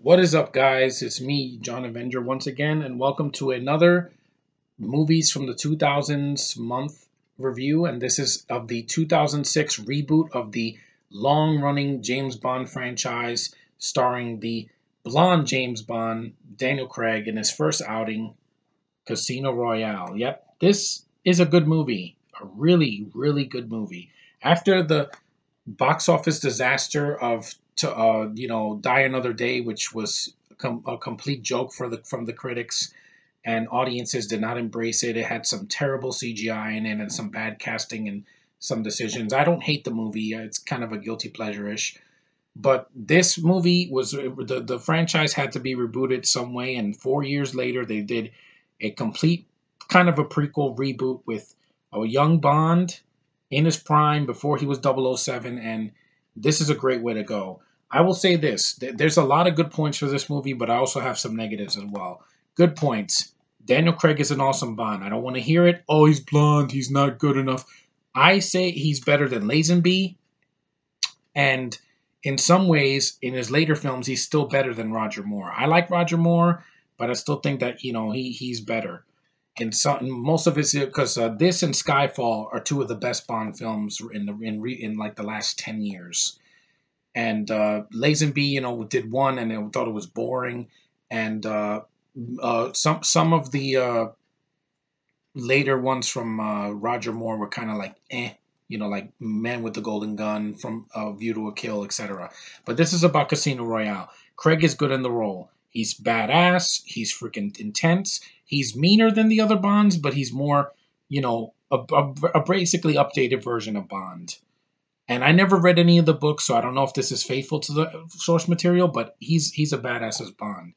What is up, guys? It's me, Jon Avenger, once again, and welcome to another movies from the 2000s month review. And this is of the 2006 reboot of the long running James Bond franchise, starring the blonde James Bond, Daniel Craig, in his first outing, Casino Royale. Yep, this is a good movie. A really, really good movie. After the box office disaster of to uh, you know Die Another Day, which was a, com- a complete joke for the from the critics, and audiences did not embrace it. It had some terrible CGI in it and some bad casting and some decisions. I don't hate the movie; it's kind of a guilty pleasure ish. But this movie was the the franchise had to be rebooted some way, and four years later they did a complete kind of a prequel reboot with a young Bond in his prime before he was 007 and this is a great way to go. I will say this there's a lot of good points for this movie, but I also have some negatives as well. Good points. Daniel Craig is an awesome Bond. I don't want to hear it. Oh, he's blonde. He's not good enough. I say he's better than Lazenby. And in some ways, in his later films, he's still better than Roger Moore. I like Roger Moore, but I still think that, you know, he he's better. In some, most of his, because uh, this and Skyfall are two of the best Bond films in the in, re, in like the last ten years and uh, Lazenby, you know, did one and I thought it was boring, and uh, uh, some some of the uh, later ones from uh, Roger Moore were kind of like eh, you know, like Man with the Golden Gun, from uh, View to a Kill, etc. But this is about Casino Royale. Craig is good in the role. He's badass. He's freaking intense. He's meaner than the other Bonds, but he's more, you know, a, a, a basically updated version of Bond. And I never read any of the books, so I don't know if this is faithful to the source material, but he's he's a badass as Bond.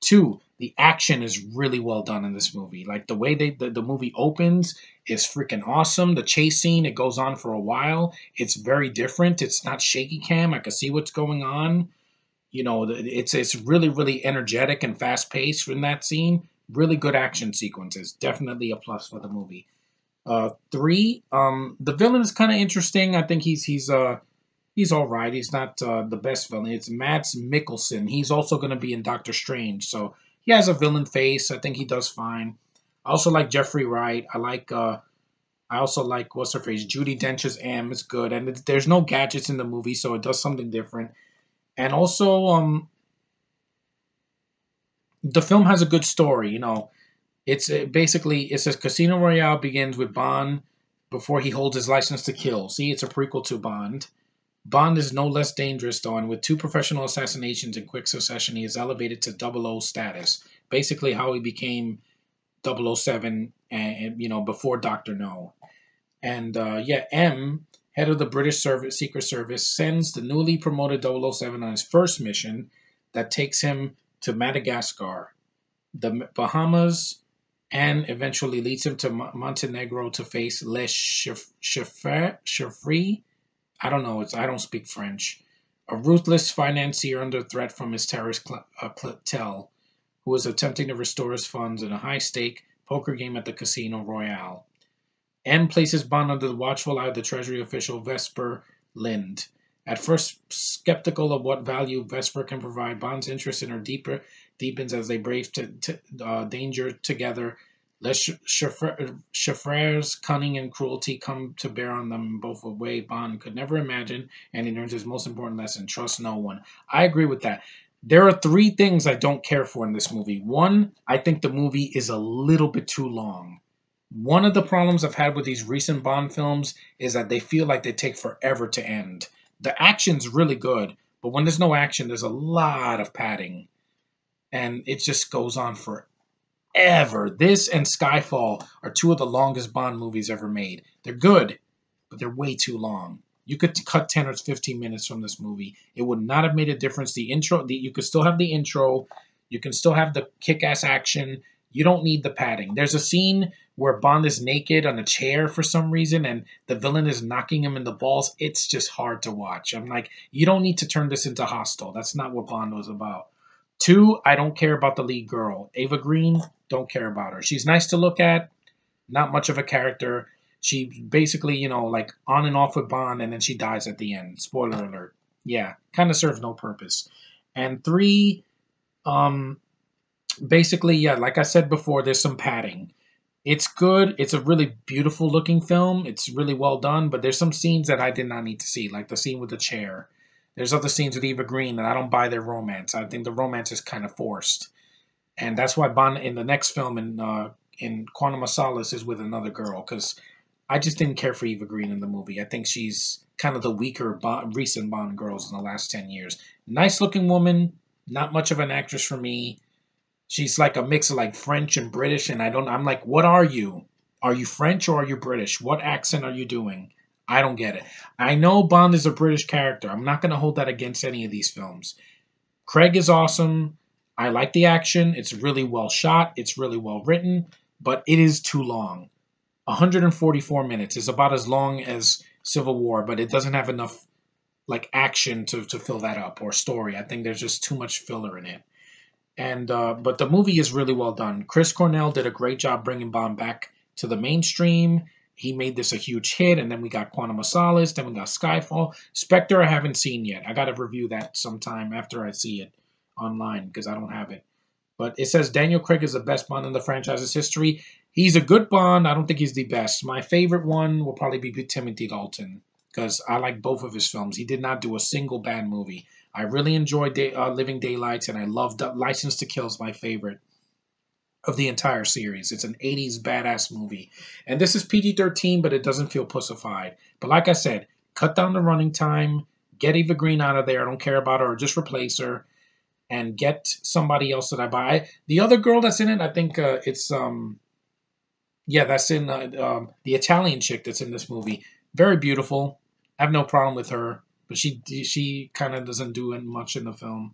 Two, the action is really well done in this movie. Like the way they the, the movie opens is freaking awesome. The chase scene, it goes on for a while. It's very different. It's not shaky cam. I can see what's going on. You know, it's it's really, really energetic and fast paced in that scene. Really good action sequences. Definitely a plus for the movie. Uh, three, um, the villain is kind of interesting. I think he's he's uh he's all right. He's not uh, the best villain. It's Mads Mikkelsen. He's also going to be in Doctor Strange, so he has a villain face. I think he does fine. I also like Jeffrey Wright. I like uh, I also like what's her face, Judi Dench's M is good, and there's no gadgets in the movie, so it does something different. And also, um, the film has a good story. You know, it's uh, basically it says Casino Royale begins with Bond before he holds his license to kill. See, it's a prequel to Bond. Bond is no less dangerous, and with two professional assassinations in quick succession, he is elevated to double O status. Basically, how he became 007, and you know, before Doctor No. And uh, yeah, M, head of the British Service, Secret Service, sends the newly promoted 007 on his first mission that takes him to Madagascar, the Bahamas, and eventually leads him to Montenegro to face Les Chiffre. I don't know. It's I don't speak French. A ruthless financier under threat from his terrorist uh, clientele, who is attempting to restore his funds in a high-stake poker game at the Casino Royale. M places Bond under the watchful eye of the Treasury official Vesper Lynd. At first skeptical of what value Vesper can provide, Bond's interest in her deeper deepens as they brave to, to, uh, danger together. Les Chiffre's cunning and cruelty come to bear on them in both a way Bond could never imagine, and he learns his most important lesson trust no one. I agree with that. There are three things I don't care for in this movie. One, I think the movie is a little bit too long. One of the problems I've had with these recent Bond films is that they feel like they take forever to end. The action's really good, but when there's no action, there's a lot of padding and it just goes on forever. This and Skyfall are two of the longest Bond movies ever made. They're good, but they're way too long. You could cut 10 or 15 minutes from this movie. It would not have made a difference. The intro, the, you could still have the intro. You can still have the kick ass action. You don't need the padding. There's a scene where Bond is naked on a chair for some reason and the villain is knocking him in the balls. It's just hard to watch. I'm like, you don't need to turn this into Hostel. That's not what Bond was about. Two, I don't care about the lead girl. Ava Green, don't care about her. She's nice to look at, not much of a character. She basically, you know, like on and off with Bond, and then she dies at the end. Spoiler alert. Yeah, kind of serves no purpose. And three, Um, basically, yeah, like I said before, there's some padding. It's good. It's a really beautiful looking film. It's really well done, but there's some scenes that I did not need to see, like the scene with the chair. There's other scenes with Eva Green that I don't buy their romance. I think the romance is kind of forced, and that's why Bond in the next film in uh, in Quantum of Solace is with another girl because I just didn't care for Eva Green in the movie. I think she's kind of the weaker recent Bond girls in the last ten years. Nice looking woman, not much of an actress for me she's like a mix of like French and British, and I don't. I'm like, what are you? Are you French or are you British? What accent are you doing? I don't get it. I know Bond is a British character. I'm not going to hold that against any of these films. Craig is awesome. I like the action. It's really well shot. It's really well written, but it is too long. 144 minutes is about as long as Civil War, but it doesn't have enough like action to, to fill that up or story. I think there's just too much filler in it and uh, but the movie is really well done. Chris Cornell did a great job bringing Bond back to the mainstream. He made this a huge hit, and then we got Quantum of Solace, then we got Skyfall. Spectre, I haven't seen yet. I got to review that sometime after I see it online because I don't have it. But it says Daniel Craig is the best Bond in the franchise's history. He's a good Bond. I don't think he's the best. My favorite one will probably be Timothy Dalton because I like both of his films. He did not do a single bad movie. I really enjoyed Day, uh, Living Daylights, and I loved License to Kill is my favorite of the entire series. It's an 80s badass movie. And this is PG 13, but it doesn't feel pussified. But like I said, cut down the running time, get Eva Green out of there. I don't care about her, just replace her, and get somebody else that I buy. The other girl that's in it, I think uh, it's, um, yeah, that's in uh, um, the Italian chick that's in this movie. Very beautiful. I have no problem with her but she she kind of doesn't do much in the film.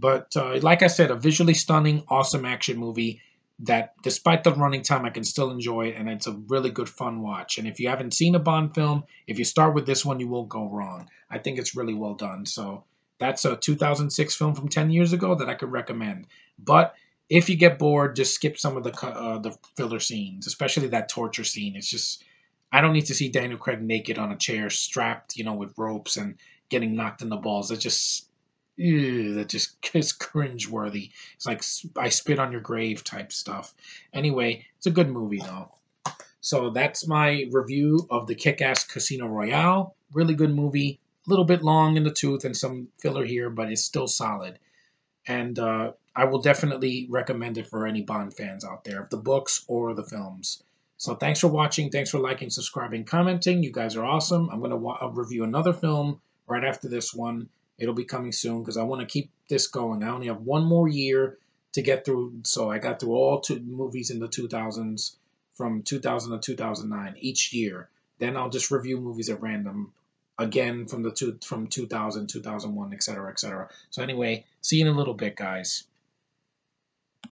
But uh, like I said, a visually stunning, awesome action movie that, despite the running time, I can still enjoy, it, and it's a really good fun watch. And if you haven't seen a Bond film, if you start with this one, you won't go wrong. I think it's really well done. So that's a 2006 film from 10 years ago that I could recommend. But if you get bored, just skip some of the uh, the filler scenes, especially that torture scene. It's just I don't need to see Daniel Craig naked on a chair, strapped, you know, with ropes and getting knocked in the balls. That just, that just is cringeworthy. It's like I spit on your grave type stuff. Anyway, it's a good movie though. So that's my review of the Kick-Ass Casino Royale. Really good movie. A little bit long in the tooth and some filler here, but it's still solid. And uh, I will definitely recommend it for any Bond fans out there, of the books or the films. So thanks for watching. Thanks for liking, subscribing, commenting. You guys are awesome. I'm going to review another film right after this one. It'll be coming soon because I want to keep this going. I only have one more year to get through. So I got through all two movies in the 2000s from 2000 to 2009 each year. Then I'll just review movies at random again from the two from 2000, 2001, etc., etc. So anyway, see you in a little bit, guys.